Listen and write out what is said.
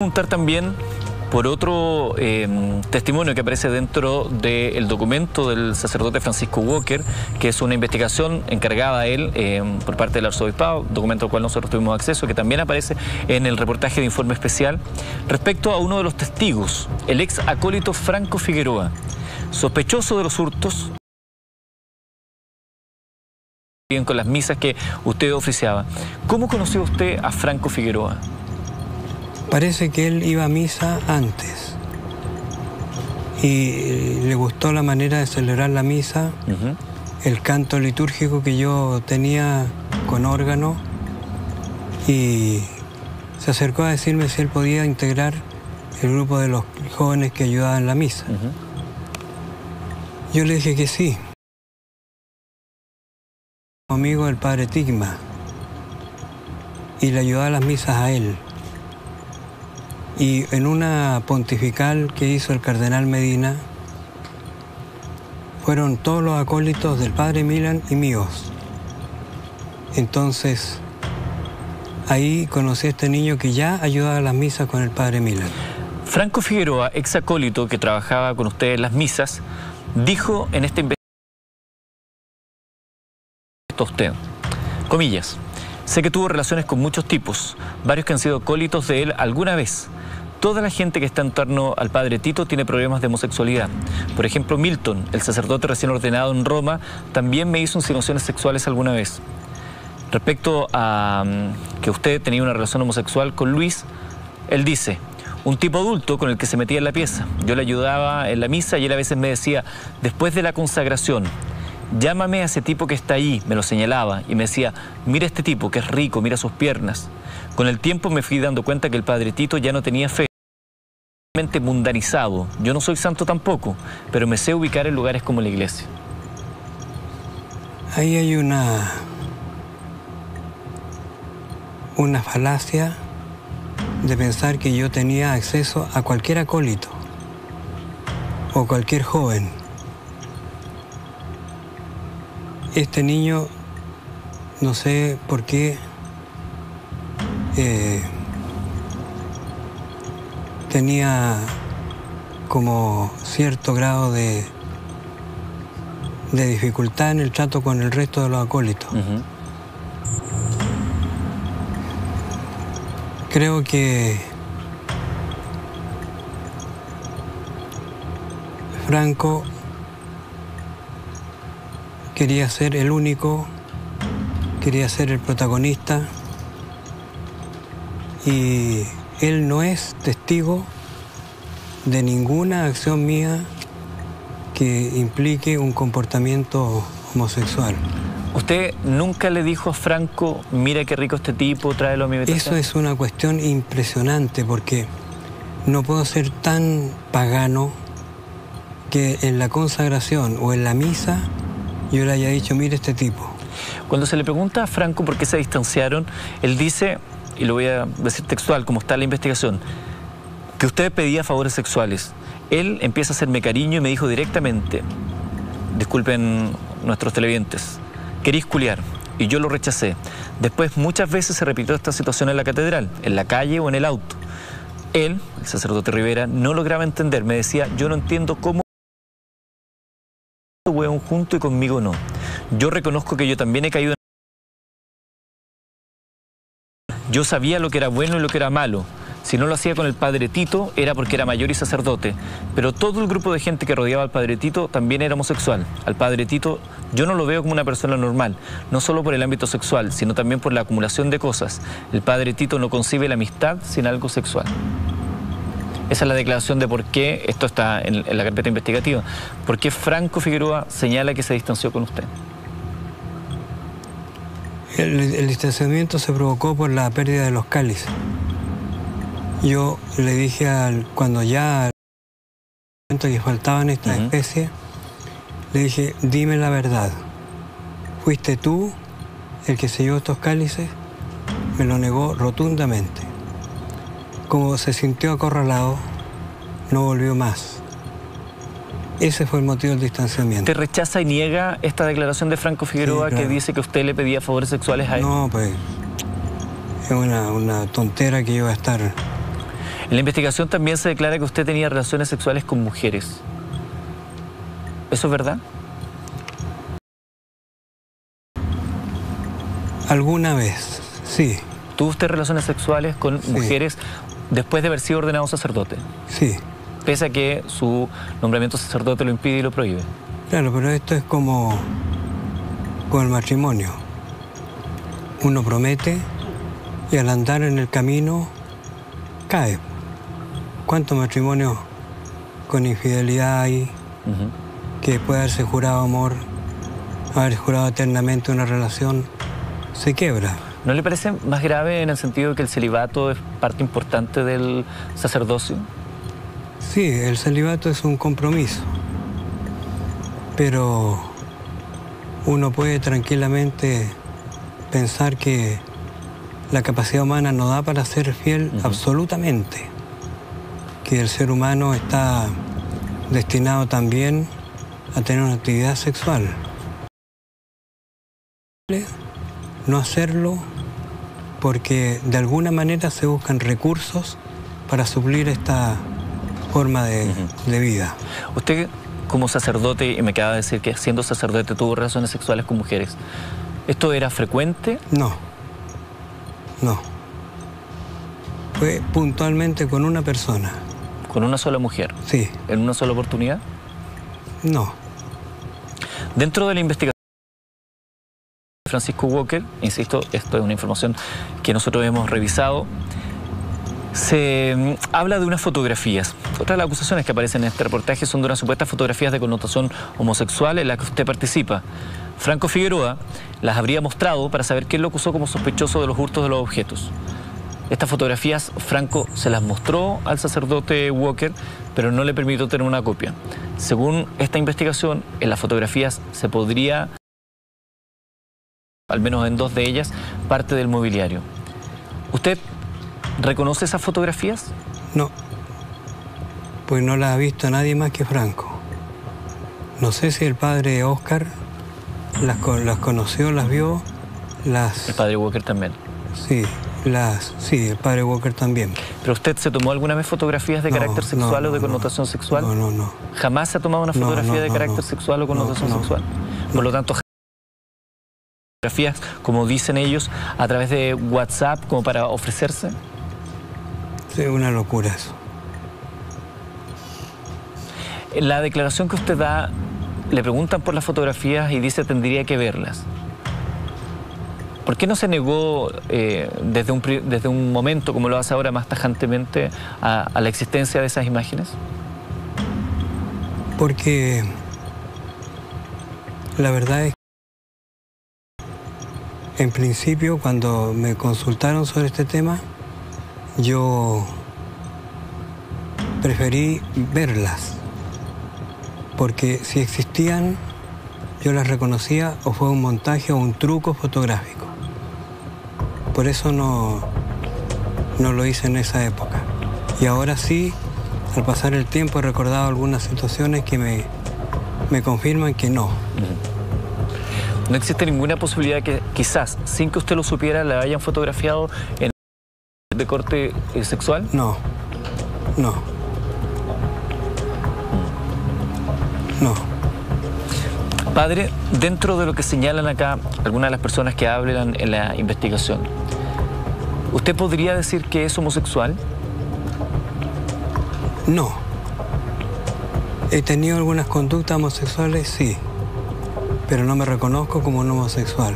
preguntar también por otro eh, testimonio que aparece dentro del documento del sacerdote Francisco Walker, que es una investigación encargada a él eh, por parte del arzobispado, documento al cual nosotros tuvimos acceso, que también aparece en el reportaje de informe especial, respecto a uno de los testigos, el ex acólito Franco Figueroa, sospechoso de los hurtos con las misas que usted oficiaba. ¿Cómo conoció usted a Franco Figueroa? Parece que él iba a misa antes y le gustó la manera de celebrar la misa, el canto litúrgico que yo tenía con órgano y se acercó a decirme si él podía integrar el grupo de los jóvenes que ayudaban en la misa. Yo le dije que sí. Amigo del padre Tigma y le ayudaba a las misas a él. Y en una pontifical que hizo el cardenal Medina, fueron todos los acólitos del padre Milan y míos. Entonces, ahí conocí a este niño que ya ayudaba a las misas con el padre Milan. Franco Figueroa, ex acólito que trabajaba con usted en las misas, dijo en esta investigación usted, comillas, sé que tuvo relaciones con muchos tipos, varios que han sido acólitos de él alguna vez, Toda la gente que está en torno al padre Tito tiene problemas de homosexualidad. Por ejemplo, Milton, el sacerdote recién ordenado en Roma, también me hizo insinuaciones sexuales alguna vez. Respecto a mm, que usted tenía una relación homosexual con Luis, él dice, un tipo adulto con el que se metía en la pieza. Yo le ayudaba en la misa y él a veces me decía, después de la consagración, llámame a ese tipo que está ahí, me lo señalaba y me decía, mira este tipo que es rico, mira sus piernas. Con el tiempo me fui dando cuenta que el padre Tito ya no tenía fe mundanizado. Yo no soy santo tampoco, pero me sé ubicar en lugares como la iglesia. Ahí hay una una falacia de pensar que yo tenía acceso a cualquier acólito o cualquier joven. Este niño, no sé por qué, eh, tenía como cierto grado de, de dificultad en el trato con el resto de los acólitos. Creo que Franco quería ser el único, quería ser el protagonista y él no es testigo de ninguna acción mía que implique un comportamiento homosexual. ¿Usted nunca le dijo a Franco, mira qué rico este tipo, tráelo a mi habitación? Eso es una cuestión impresionante porque no puedo ser tan pagano que en la consagración o en la misa yo le haya dicho, mire este tipo. Cuando se le pregunta a Franco por qué se distanciaron, él dice, y lo voy a decir textual, como está la investigación, que usted pedía favores sexuales. Él empieza a hacerme cariño y me dijo directamente, disculpen nuestros televidentes, querís culiar. Y yo lo rechacé. Después muchas veces se repitió esta situación en la catedral, en la calle o en el auto. Él, el sacerdote Rivera, no lograba entender. Me decía, yo no entiendo cómo hueón junto y conmigo no. Yo reconozco que yo también he caído en Yo sabía lo que era bueno y lo que era malo. Si no lo hacía con el padre Tito era porque era mayor y sacerdote, pero todo el grupo de gente que rodeaba al padre Tito también era homosexual. Al padre Tito yo no lo veo como una persona normal, no solo por el ámbito sexual, sino también por la acumulación de cosas. El padre Tito no concibe la amistad sin algo sexual. Esa es la declaración de por qué, esto está en, la carpeta investigativa, por qué Franco Figueroa señala que se distanció con usted. El, distanciamiento se provocó por la pérdida de los cálices. Yo le dije al, cuando ya que faltaban estas especies, le dije, dime la verdad. ¿Fuiste tú el que se llevó estos cálices? Me lo negó rotundamente. Como se sintió acorralado, no volvió más. Ese fue el motivo del distanciamiento. ¿Te rechaza y niega esta declaración de Franco Figueroa que dice que usted le pedía favores sexuales a él? No, pues es una, una tontera que iba a estar... En la investigación también se declara que usted tenía relaciones sexuales con mujeres. ¿Eso es verdad? Alguna vez, sí. ¿Tuvo usted relaciones sexuales con Sí. mujeres después de haber sido ordenado sacerdote? Sí. Pese a que su nombramiento sacerdote lo impide y lo prohíbe. Claro, pero esto es como con el matrimonio. Uno promete y al andar en el camino cae. ¿Cuántos matrimonios con infidelidad hay que puede haberse jurado amor, haber jurado eternamente una relación, se quiebra? ¿No le parece más grave en el sentido de que el celibato es parte importante del sacerdocio? Sí, el celibato es un compromiso, pero uno puede tranquilamente pensar que la capacidad humana no da para ser fiel absolutamente, que el ser humano está destinado también a tener una actividad sexual. No hacerlo porque de alguna manera se buscan recursos para suplir esta forma de, de vida. Usted como sacerdote, y me acaba de decir que siendo sacerdote tuvo relaciones sexuales con mujeres, ¿esto era frecuente? No, no. Fue puntualmente con una persona. ¿Con una sola mujer? Sí, ¿En una sola oportunidad? no. Dentro de la investigación de Francisco Walker, insisto, esto es una información que nosotros hemos revisado, se mm, habla de unas fotografías. Otras de las acusaciones que aparecen en este reportaje son de unas supuestas fotografías de connotación homosexual en las que usted participa. Franco Figueroa las habría mostrado para saber quién lo acusó como sospechoso de los hurtos de los objetos. Estas fotografías Franco se las mostró al sacerdote Walker, pero no le permitió tener una copia. Según esta investigación, en las fotografías se podría, al menos en dos de ellas, parte del mobiliario. ¿Usted reconoce esas fotografías? No. Pues no la ha visto nadie más que Franco. No sé si el padre Oscar las, las conoció, las vio, las... El padre Walker también. Sí, las... Sí, el padre Walker también. ¿Pero usted se tomó alguna vez fotografías de No, carácter no, sexual o de no, connotación sexual? No, no, no. ¿Jamás se ha tomado una fotografía de carácter sexual o No, connotación no. sexual? Por lo tanto, fotografías, como dicen ellos, a través de WhatsApp, como para ofrecerse. Sí, una locura eso. La declaración que usted da, le preguntan por las fotografías y dice tendría que verlas. ¿Por qué no se negó eh, desde, un, desde un momento, como lo hace ahora más tajantemente, a, a la existencia de esas imágenes? Porque la verdad es que en principio cuando me consultaron sobre este tema, yo preferí verlas. Porque si existían, yo las reconocía o fue un montaje o un truco fotográfico. Por eso no, no lo hice en esa época. Y ahora sí, al pasar el tiempo he recordado algunas situaciones que me, me confirman que no. ¿No existe ninguna posibilidad que quizás, sin que usted lo supiera, la hayan fotografiado en de corte eh, sexual? No, no. No. Padre, dentro de lo que señalan acá algunas de las personas que hablan en la investigación, ¿usted podría decir que es homosexual? No. He tenido algunas conductas homosexuales, sí, pero no me reconozco como un homosexual.